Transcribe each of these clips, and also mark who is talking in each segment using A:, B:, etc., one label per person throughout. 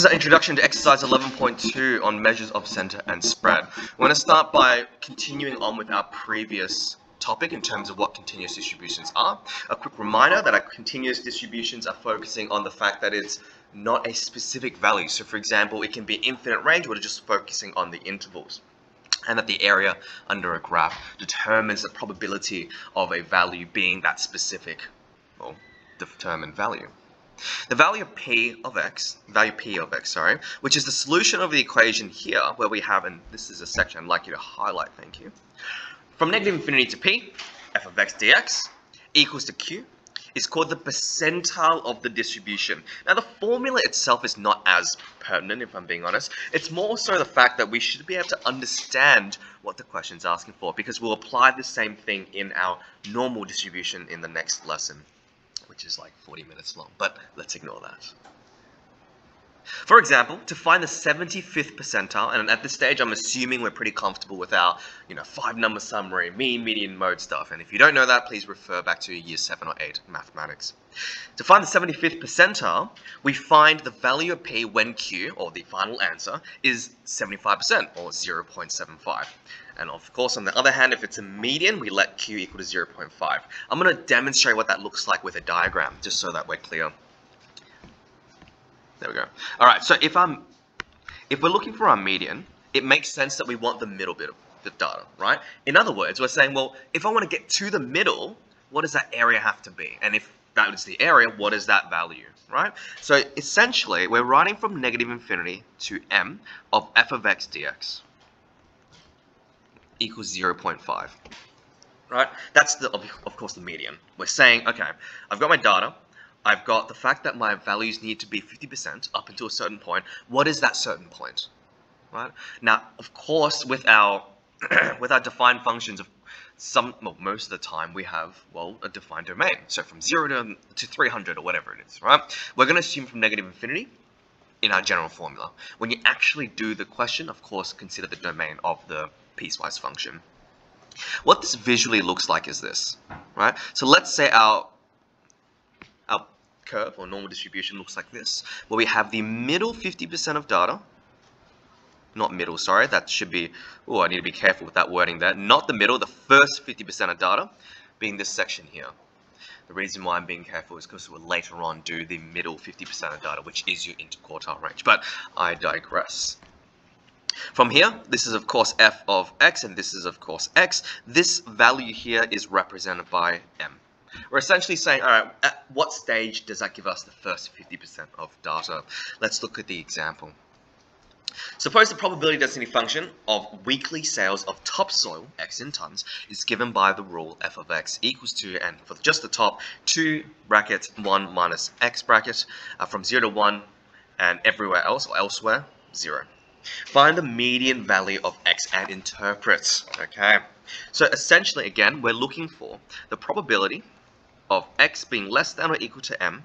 A: is our introduction to exercise 11.2 on measures of center and spread. We're going to start by continuing on with our previous topic in terms of what continuous distributions are. A quick reminder that our continuous distributions are focusing on the fact that it's not a specific value. So for example, it can be infinite range, we're just focusing on the intervals. And that the area under a graph determines the probability of a value being that specific, well, determined value. The value of p of x, value p of x, sorry, which is the solution of the equation here, where we have, and this is a section I'd like you to highlight, thank you. From negative infinity to p, f of x dx equals to q, is called the percentile of the distribution. Now the formula itself is not as pertinent if I'm being honest. It's more so the fact that we should be able to understand what the question is asking for because we'll apply the same thing in our normal distribution in the next lesson, which is like 40 minutes long, but let's ignore that. For example, to find the 75th percentile, and at this stage I'm assuming we're pretty comfortable with our, you know, five number summary, mean, median, mode stuff. And if you don't know that, please refer back to year 7 or 8 mathematics. To find the 75th percentile, we find the value of p when q, or the final answer, is 75%, or 0.75. And of course, on the other hand, if it's a median, we let q equal to 0.5. I'm going to demonstrate what that looks like with a diagram, just so that we're clear. There we go. All right, so if I'm, if we're looking for our median, it makes sense that we want the middle bit of the data, right? In other words, we're saying, well, if I want to get to the middle, what does that area have to be? And if that is the area, what is that value, right? So essentially, we're writing from negative infinity to m of f of x dx equals 0 0.5, right? That's, the, of course, the median. We're saying, okay, I've got my data, I've got the fact that my values need to be 50% up until a certain point. What is that certain point? Right? Now, of course, with our with our defined functions of some well, most of the time we have well a defined domain. So from 0 to, to 300 or whatever it is, right? We're going to assume from negative infinity in our general formula. When you actually do the question, of course, consider the domain of the piecewise function. What this visually looks like is this, right? So let's say our our curve or normal distribution looks like this, where we have the middle 50% of data, not middle, sorry, that should be, oh, I need to be careful with that wording there, not the middle, the first 50% of data being this section here. The reason why I'm being careful is because we'll later on do the middle 50% of data, which is your interquartile range, but I digress. From here, this is of course f of x, and this is of course x. This value here is represented by m. We're essentially saying, all right, at what stage does that give us the first 50% of data? Let's look at the example. Suppose the probability density function of weekly sales of topsoil, x in tons, is given by the rule f of x equals to, and for just the top, 2 brackets 1 minus x bracket, uh, from 0 to 1, and everywhere else, or elsewhere, 0. Find the median value of x and interpret, okay? So essentially, again, we're looking for the probability of x being less than or equal to m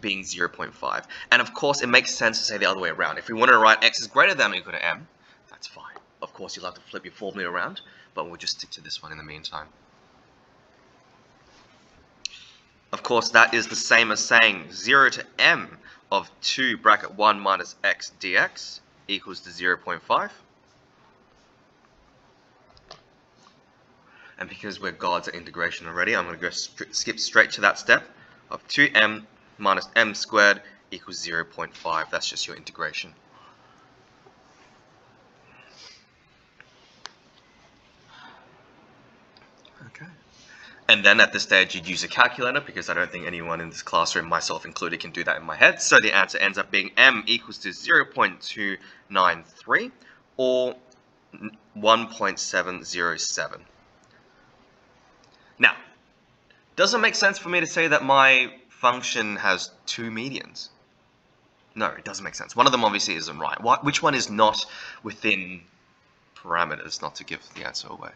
A: being 0.5. And of course, it makes sense to say the other way around. If we wanted to write x is greater than or equal to m, that's fine. Of course, you'll have to flip your formula around, but we'll just stick to this one in the meantime. Of course, that is the same as saying 0 to m of 2 bracket 1 minus x dx equals to 0.5. And because we're gods at integration already, I'm going to go skip straight to that step of 2m minus m squared equals 0.5. That's just your integration. And then at this stage, you'd use a calculator because I don't think anyone in this classroom, myself included, can do that in my head. So the answer ends up being m equals to 0.293 or 1.707. Now, does it make sense for me to say that my function has two medians? No, it doesn't make sense. One of them obviously isn't right. Which one is not within parameters, not to give the answer away?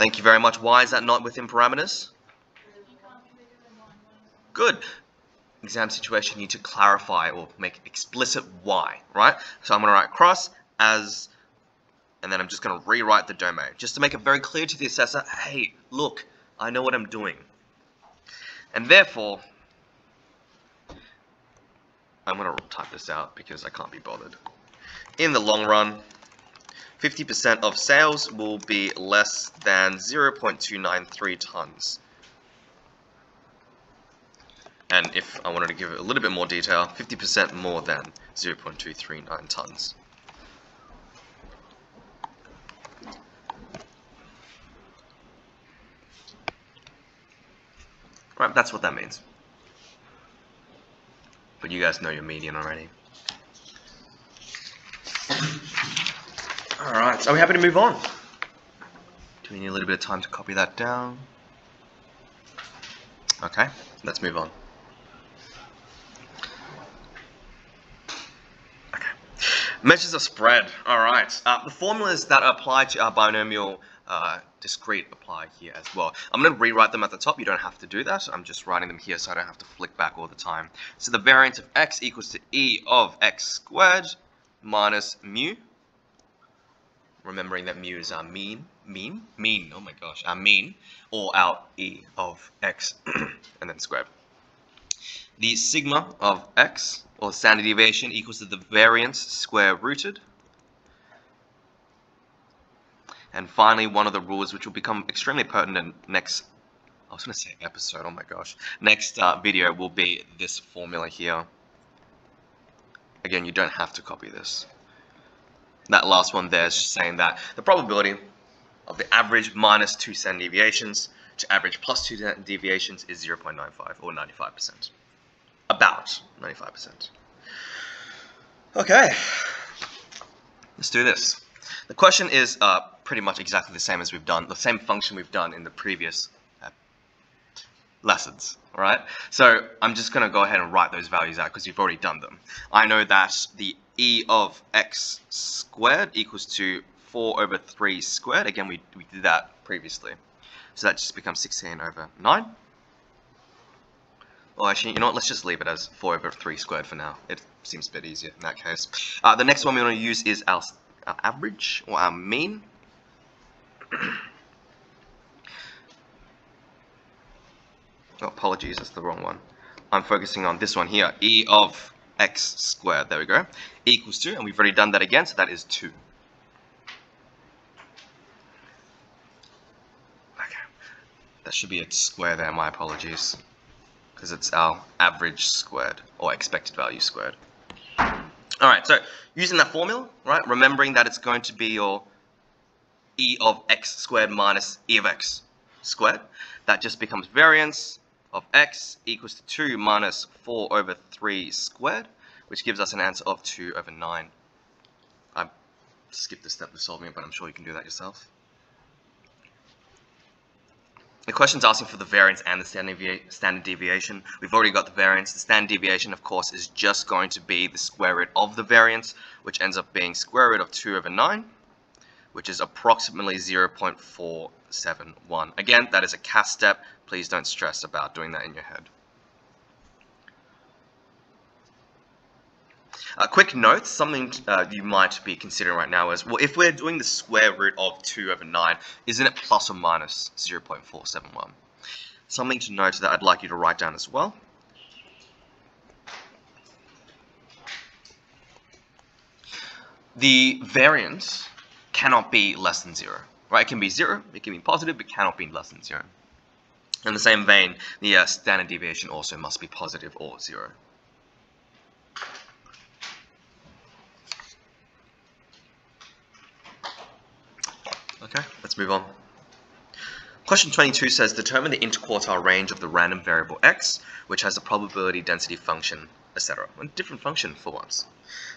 A: Thank you very much. Why is that not within parameters? Good. Exam situation, you need to clarify or make explicit why, right? So I'm going to write cross as and then I'm just going to rewrite the domain just to make it very clear to the assessor, hey, look, I know what I'm doing. And therefore, I'm going to type this out because I can't be bothered. In the long run, 50% of sales will be less than 0.293 tons. And if I wanted to give it a little bit more detail, 50% more than 0.239 tons. Right, that's what that means. But you guys know your median already. Alright, are we happy to move on? Do we need a little bit of time to copy that down? Okay, let's move on. Okay. Measures of spread. Alright, uh, the formulas that apply to our binomial uh, discrete apply here as well. I'm going to rewrite them at the top. You don't have to do that. I'm just writing them here so I don't have to flick back all the time. So the variance of x equals to e of x squared minus mu. Remembering that mu is our mean, mean, mean, oh my gosh, our mean, or our e of x, and then squared. The sigma of x, or standard deviation, equals to the variance square rooted. And finally, one of the rules which will become extremely pertinent next, I was going to say episode, oh my gosh, next uh, video will be this formula here. Again, you don't have to copy this. That last one there is just saying that the probability of the average minus two standard deviations to average plus two standard deviations is 0.95 or 95%. About 95%. Okay, let's do this. The question is uh, pretty much exactly the same as we've done, the same function we've done in the previous lessons, alright? So I'm just going to go ahead and write those values out because you've already done them. I know that the e of x squared equals to 4 over 3 squared. Again, we, we did that previously. So that just becomes 16 over 9. Well, actually, you know what? Let's just leave it as 4 over 3 squared for now. It seems a bit easier in that case. Uh, the next one we want to use is our, our average, or our mean. oh, apologies, that's the wrong one. I'm focusing on this one here, e of x squared, there we go, equals 2, and we've already done that again, so that is 2. Okay, that should be a square there, my apologies, because it's our average squared, or expected value squared. Alright, so using that formula, right, remembering that it's going to be your e of x squared minus e of x squared. That just becomes variance of x equals to 2 minus 4 over 3 squared, which gives us an answer of 2 over 9. I skipped the step of solving it, but I'm sure you can do that yourself. The question's asking for the variance and the standard deviation. We've already got the variance. The standard deviation, of course, is just going to be the square root of the variance, which ends up being square root of 2 over 9 which is approximately 0.471. Again, that is a CAS step. Please don't stress about doing that in your head. A quick note, something uh, you might be considering right now is, well, if we're doing the square root of 2 over 9, isn't it plus or minus 0.471? Something to note that I'd like you to write down as well. The variance cannot be less than 0. Right? It can be 0, it can be positive, but cannot be less than 0. In the same vein, the uh, standard deviation also must be positive or 0. Okay, let's move on. Question 22 says, determine the interquartile range of the random variable x, which has a probability density function, etc. A different function for once.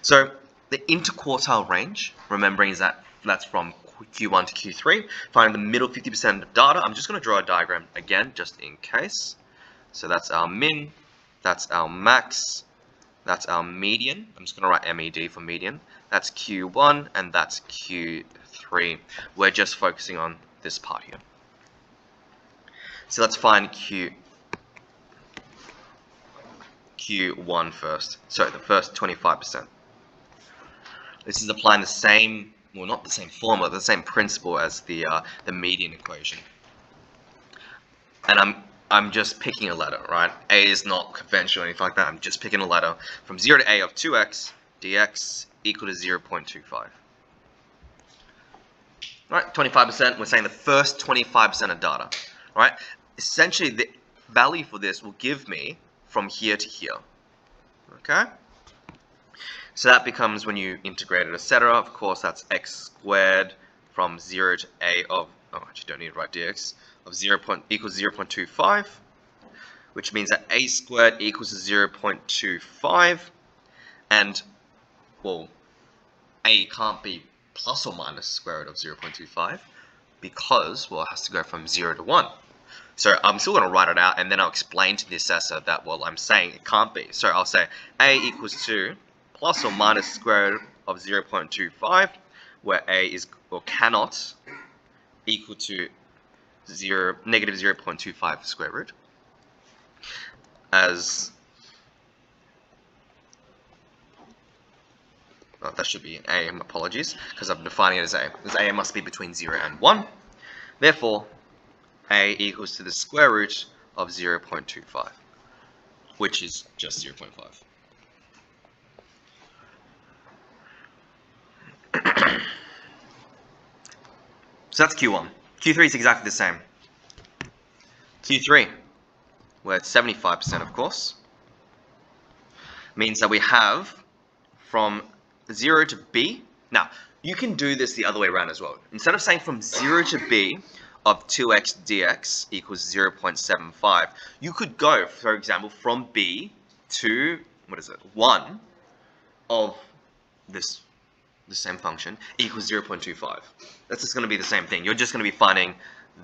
A: So the interquartile range, remembering is that that's from Q1 to Q3. Find the middle 50% of data. I'm just going to draw a diagram again, just in case. So that's our min, that's our max, that's our median. I'm just going to write MED for median. That's Q1 and that's Q3. We're just focusing on this part here. So let's find Q Q1 first. So the first 25%. This is applying the same well, not the same formula, the same principle as the uh, the median equation. And I'm I'm just picking a letter, right? A is not conventional or anything like that. I'm just picking a letter from 0 to a of 2x dx equal to 0.25. Right, 25%, we're saying the first 25% of data. Right, essentially the value for this will give me from here to here. Okay? So that becomes when you integrate it, etc. Of course, that's x squared from 0 to a of, oh, actually don't need to write dx, of 0 point, equals 0 0.25, which means that a squared equals 0 0.25, and, well, a can't be plus or minus square root of 0 0.25, because, well, it has to go from 0 to 1. So I'm still going to write it out, and then I'll explain to the assessor that, well, I'm saying it can't be. So I'll say a equals to plus or minus square root of 0 0.25, where a is or cannot equal to 0, negative 0 0.25 square root, as oh, that should be an a, apologies, because I'm defining it as a, because a must be between 0 and 1. Therefore, a equals to the square root of 0 0.25, which is just 0 0.5. so that's Q1. Q3 is exactly the same. Q3, where it's 75% of course, means that we have from 0 to B. Now, you can do this the other way around as well. Instead of saying from 0 to B, of 2x dx equals 0.75. You could go, for example, from b to, what is it, 1 of this the same function equals 0.25. That's just going to be the same thing. You're just going to be finding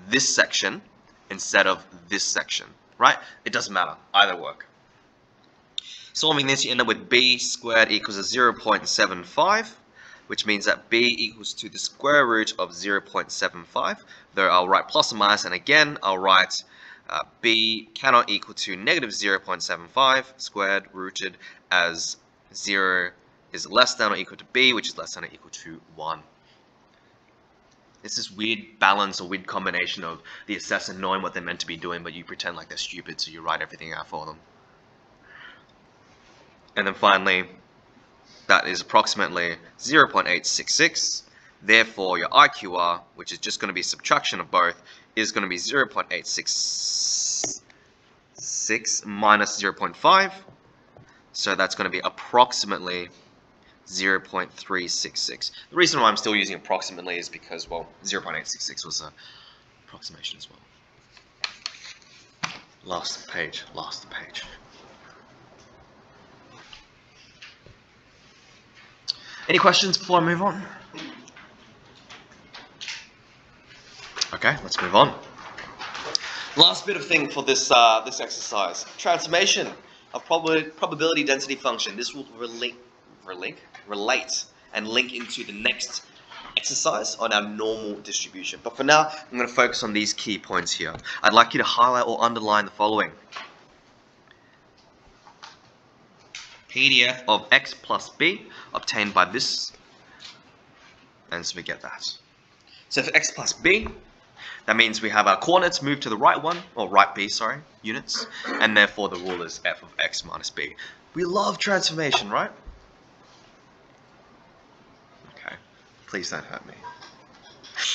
A: this section instead of this section, right? It doesn't matter. Either work. Solving this, you end up with b squared equals a 0.75 which means that b equals to the square root of 0.75, though I'll write plus or minus, and again, I'll write uh, b cannot equal to negative 0.75 squared rooted as 0 is less than or equal to b, which is less than or equal to 1. It's this weird balance or weird combination of the assessor knowing what they're meant to be doing, but you pretend like they're stupid, so you write everything out for them. And then finally, that is approximately 0.866. Therefore, your IQR, which is just going to be subtraction of both, is going to be 0.866 minus 0.5. So that's going to be approximately 0.366. The reason why I'm still using approximately is because, well, 0.866 was an approximation as well. Last page, last page. Any questions before I move on? Okay, let's move on. Last bit of thing for this uh, this exercise: transformation of prob probability density function. This will relate, relate, relate, and link into the next exercise on our normal distribution. But for now, I'm going to focus on these key points here. I'd like you to highlight or underline the following. PDF of x plus b obtained by this, and so we get that. So for x plus b, that means we have our coordinates moved to the right one, or right b, sorry, units, and therefore the rule is f of x minus b. We love transformation, right? Okay, please don't hurt me.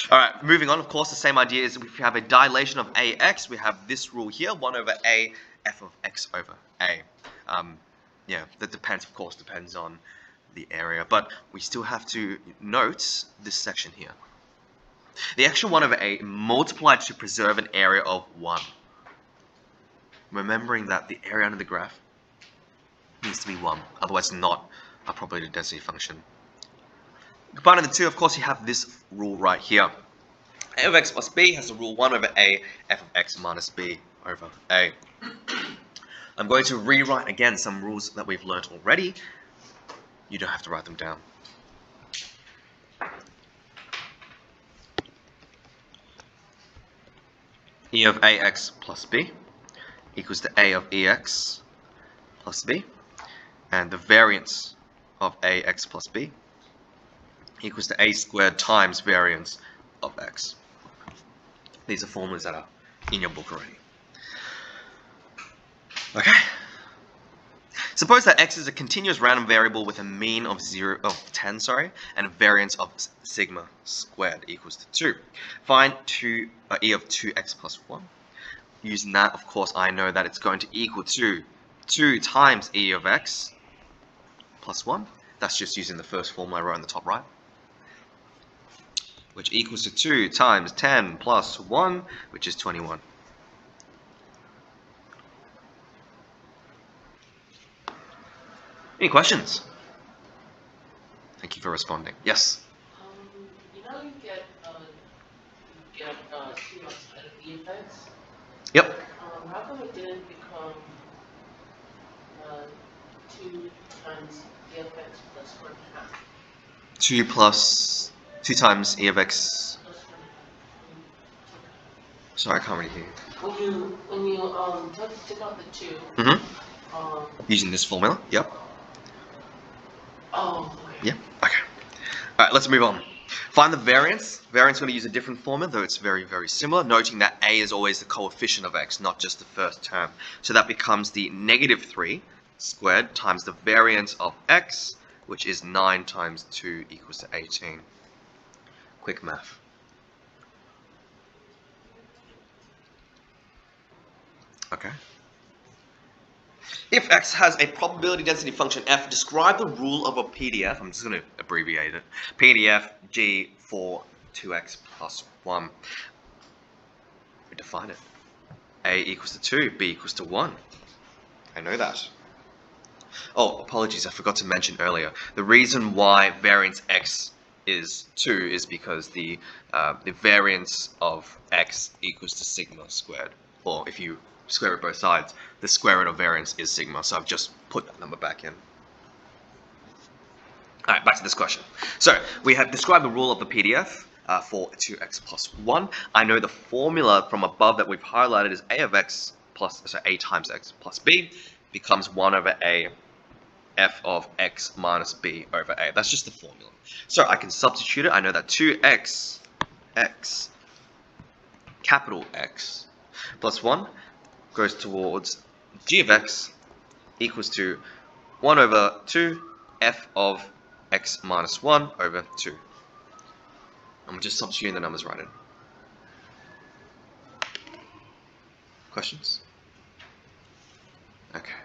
A: Alright, moving on, of course, the same idea is if we have a dilation of ax, we have this rule here, 1 over a, f of x over a. Um, yeah, that depends, of course, depends on the area, but we still have to note this section here. The extra 1 over A multiplied to preserve an area of 1. Remembering that the area under the graph needs to be 1, otherwise not a probability density function. Combining the two, of course, you have this rule right here. a of x plus b has the rule 1 over a, f of x minus b over a. I'm going to rewrite again some rules that we've learned already. You don't have to write them down. E of ax plus b equals to a of ex plus b and the variance of ax plus b equals to a squared times variance of x. These are formulas that are in your book already. Okay. Suppose that x is a continuous random variable with a mean of 0 of 10, sorry, and a variance of sigma squared equals to 2. Find 2 uh, e of 2x plus 1. Using that, of course, I know that it's going to equal to 2 times e of x plus 1. That's just using the first formula I wrote on the top right. Which equals to 2 times 10 plus 1, which is 21. Any questions? Thank you for responding. Yes?
B: Um, you know you get, uh, you get, uh, two outside of the effects?
A: Yep.
B: Um, how come it didn't become, uh, two times the effects plus one half?
A: 2 plus 2 times e of x. Sorry, I can't really hear you.
B: When you, when you, um, took out the two,
A: Mm-hmm.
B: um,
A: Using this formula. Yep.
B: oh, okay.
A: Yeah. Okay. Alright, let's move on. Find the variance. Variance, we're going to use a different formula, though it's very, very similar, noting that a is always the coefficient of x, not just the first term. So that becomes the negative 3 squared times the variance of x, which is 9 times 2 equals to 18. Quick math. Okay. If x has a probability density function f, describe the rule of a PDF. I'm just going to abbreviate it. PDF G for 2x plus 1. We define it. A equals to 2, B equals to 1. I know that. Oh, apologies, I forgot to mention earlier. The reason why variance x is 2 is because the, uh, the variance of x equals to sigma squared. Or if you square root both sides, the square root of variance is sigma, so I've just put that number back in. Alright, back to this question. So, we have described the rule of the PDF uh, for 2x plus 1. I know the formula from above that we've highlighted is a of x plus, so a times x plus b becomes 1 over a f of x minus b over a. That's just the formula. So I can substitute it. I know that 2x, x, capital X, plus 1 goes towards g of x equals to 1 over 2 f of x minus 1 over 2. I'm just substituting the numbers right in. Questions? Okay.